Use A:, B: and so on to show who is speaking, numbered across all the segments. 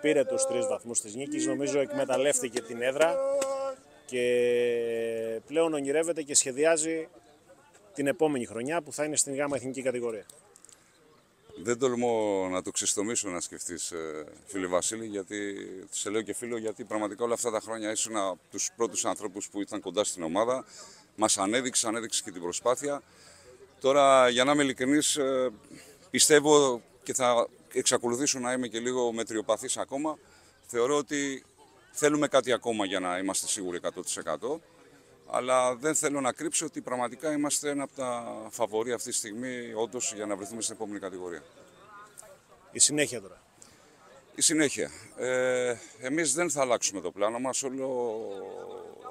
A: πήρε τους τρεις βαθμούς της νίκης, νομίζω εκμεταλλεύτηκε την έδρα και πλέον ονειρεύεται και σχεδιάζει την επόμενη χρονιά που θα είναι στην ΓΑΜΑ εθνική κατηγορία.
B: Δεν τολμώ να το ξεστομίσω να σκεφτείς, ε, φίλε Βασίλη, γιατί σε λέω και φίλο, γιατί πραγματικά όλα αυτά τα χρόνια ήσουν από τους πρώτους ανθρώπους που ήταν κοντά στην ομάδα. Μας ανέδειξε, ανέδειξε και την προσπάθεια. Τώρα, για να είμαι ειλικρινής, ε, πιστεύω και θα εξακολουθήσω να είμαι και λίγο μετριοπαθής ακόμα. Θεωρώ ότι θέλουμε κάτι ακόμα για να είμαστε σίγουροι 100% αλλά δεν θέλω να κρύψω ότι πραγματικά είμαστε ένα από τα φαβορή αυτή τη στιγμή, όντως για να βρεθούμε στην επόμενη κατηγορία.
A: Η συνέχεια τώρα.
B: Η συνέχεια. Ε, εμείς δεν θα αλλάξουμε το πλάνο μας. Όλο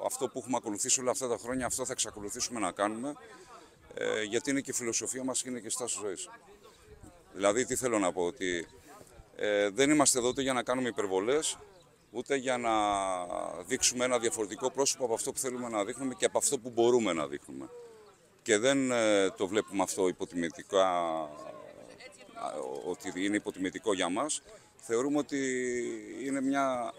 B: αυτό που έχουμε ακολουθήσει όλα αυτά τα χρόνια, αυτό θα εξακολουθήσουμε να κάνουμε. Ε, γιατί είναι και η φιλοσοφία μας και είναι και στάση ζωής. Δηλαδή, τι θέλω να πω, ότι ε, δεν είμαστε εδώ για να κάνουμε υπερβολές, ούτε για να δείξουμε ένα διαφορετικό πρόσωπο από αυτό που θέλουμε να δείχνουμε και από αυτό που μπορούμε να δείχνουμε. Και δεν ε, το βλέπουμε αυτό υποτιμητικά, ότι είναι υποτιμητικό για μας. Θεωρούμε ότι είναι μια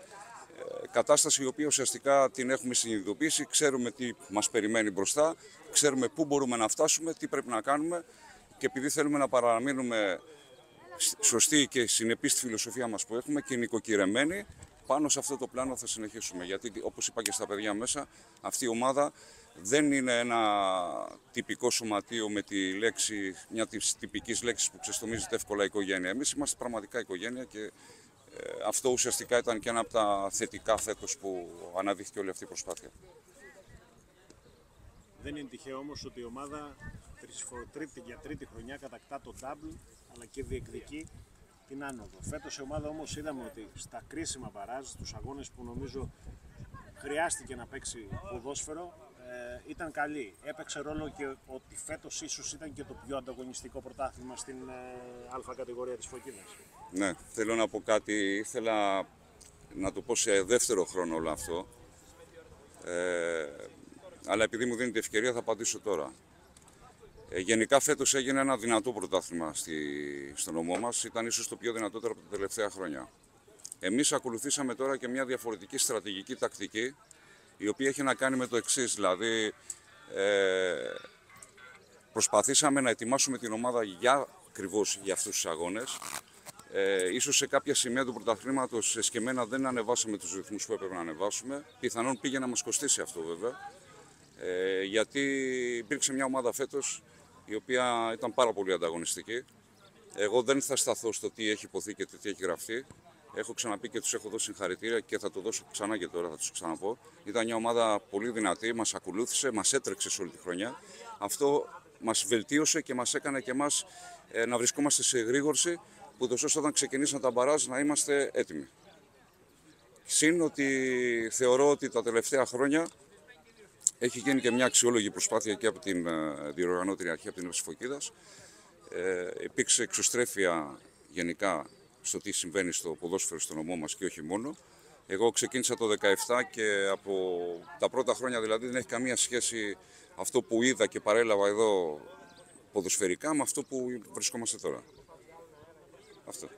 B: ε, κατάσταση η οποία ουσιαστικά την έχουμε συνειδητοποιήσει, ξέρουμε τι μας περιμένει μπροστά, ξέρουμε πού μπορούμε να φτάσουμε, τι πρέπει να κάνουμε και επειδή θέλουμε να παραμείνουμε σωστοί και συνεπείς στη φιλοσοφία μας που έχουμε και νοικοκυρεμένοι, πάνω σε αυτό το πλάνο θα συνεχίσουμε. Γιατί, όπως είπα και στα παιδιά μέσα, αυτή η ομάδα δεν είναι ένα τυπικό σωματείο με τη λέξη, μια της τυπικής λέξης που ξεστομίζεται εύκολα οικογένεια. Εμείς είμαστε πραγματικά οικογένεια και ε, αυτό ουσιαστικά ήταν και ένα από τα θετικά φέτος που αναδείχθηκε όλη αυτή η προσπάθεια.
A: Δεν είναι τυχαίο όμως ότι η ομάδα τρίτη, για τρίτη χρονιά κατακτά το double αλλά και διεκδικεί την άνοδο. Φέτος η ομάδα όμως είδαμε ότι στα κρίσιμα παράζ, στους αγώνες που νομίζω χρειάστηκε να παίξει ποδόσφαιρο, ε, ήταν καλή. Έπαιξε ρόλο και ότι φέτος ίσως ήταν και το πιο ανταγωνιστικό πρωτάθλημα στην ε, Α κατηγορία της Φωκίδας.
B: Ναι, θέλω να πω κάτι. Ήθελα να το πω σε δεύτερο χρόνο όλο αυτό. Ε, αλλά επειδή μου δίνετε ευκαιρία θα απαντήσω τώρα. Ε, γενικά φέτος έγινε ένα δυνατό πρωτάθλημα στη, στο νομό μας. Ήταν ίσως το πιο δυνατότερο από τα τελευταία χρόνια. Εμείς ακολουθήσαμε τώρα και μια διαφορετική στρατηγική τακτική η οποία έχει να κάνει με το εξής. Δηλαδή ε, προσπαθήσαμε να ετοιμάσουμε την ομάδα για ακριβώς για αυτούς τους αγώνες. Ε, ίσως σε κάποια σημεία του πρωταθλήματος εσκεμμένα δεν ανεβάσαμε τους ρυθμούς που έπρεπε να ανεβάσουμε. Πιθανόν πήγε να μας κοστίσει αυτό βέβαια. Ε, γιατί υπήρξε μια ομάδα φέτος η οποία ήταν πάρα πολύ ανταγωνιστική. Εγώ δεν θα σταθώ στο τι έχει υποθεί και τι έχει γραφτεί. Έχω ξαναπεί και τους έχω δώσει συγχαρητήρια και θα το δώσω ξανά και τώρα, θα τους ξαναπώ. Ήταν μια ομάδα πολύ δυνατή, μας ακολούθησε, μας έτρεξε σε όλη τη χρονιά. Αυτό μας βελτίωσε και μας έκανε και εμάς ε, να βρισκόμαστε σε γρήγορση, που τόσο όταν ξεκινήσαν τα μπαράζ να είμαστε έτοιμοι. Συν ότι θεωρώ ότι τα τελευταία χρόνια έχει γίνει και μια αξιόλογη προσπάθεια και από την ε, διοργανώτρια αρχή, από την Ευσυφοκίδα. Ε, υπήρξε εξωστρέφεια γενικά στο τι συμβαίνει στο ποδόσφαιρο στο νομό μας και όχι μόνο. Εγώ ξεκίνησα το 2017 και από τα πρώτα χρόνια δηλαδή δεν έχει καμία σχέση αυτό που είδα και παρέλαβα εδώ ποδοσφαιρικά με αυτό που βρισκόμαστε τώρα. Αυτό.